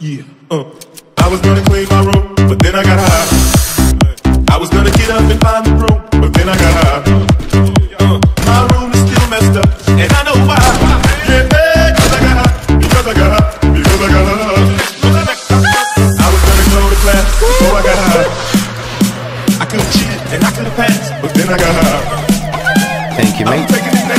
Yeah. Uh. I was gonna clean my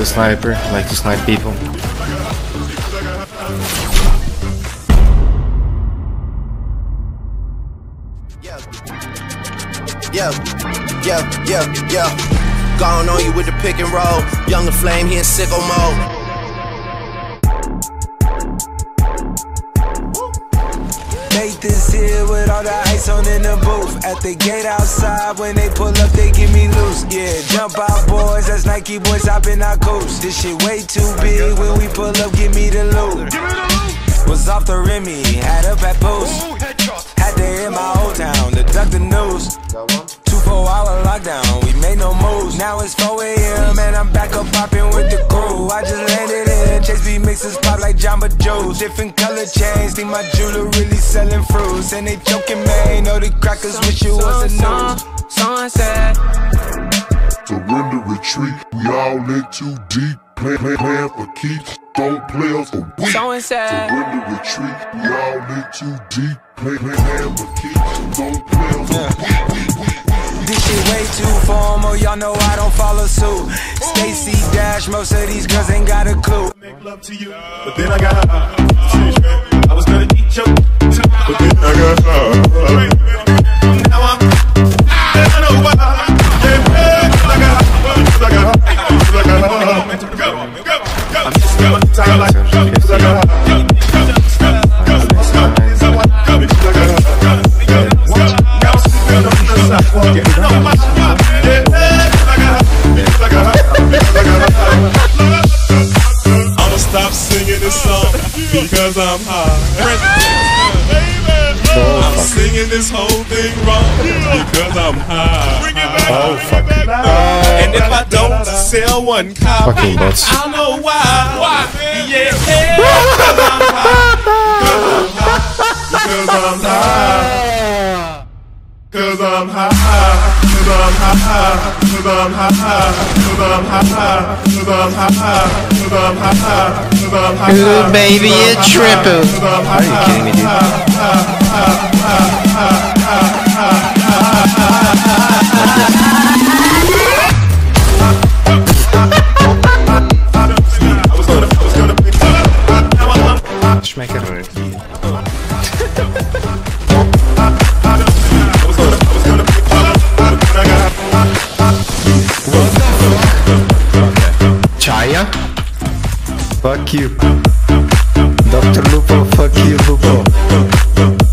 the sniper. Like to snipe people. Yeah, yeah, yeah, yeah. Gone on you with the pick and roll. Younger flame, he in sicko mode. With all the ice on in the booth. At the gate outside, when they pull up, they give me loose. Yeah, jump out, boys. That's Nike boys hopping our coast. This shit way too big. When we pull up, give me the loot. Was off the Remy, had up at post. Had to hit my old town to duck the news. Two four hour lockdown, we made no moves. Now it's 4 a.m. and I'm back up popping with the crew. I just landed in Chase B mixes pop like Jamba Joe's. Different color chains, think my jeweler really selling fruits. And they joking, man. Know the crackers wish it was a news. Sunset. Surrender, retreat. We all in too deep. Plan, plan, plan for keeps. Don't play us for weak. Sunset. Surrender, retreat. We all in too deep. Plan, plan, plan for keeps. Don't play us for weak. This shit way too formal, y'all know I don't follow suit. Stacy Dash, most of these girls ain't got a clue. make love to you, but then I got uh, I'ma stop singing this song because I'm high. I'm singing this whole thing wrong because I'm high. Oh, fuck. And if I don't sell one copy, Fucking bots. I'll know why. Why? Yeah, because I'm high. Because I'm high. Cause I'm high, cause I'm high, cause I'm high, cause I'm high, cause I'm high, cause I'm high, cause I'm high. Ooh, baby, you triple. Are you kidding me, dude? Fuck you. Dr. Lupo, fuck you, Lupo.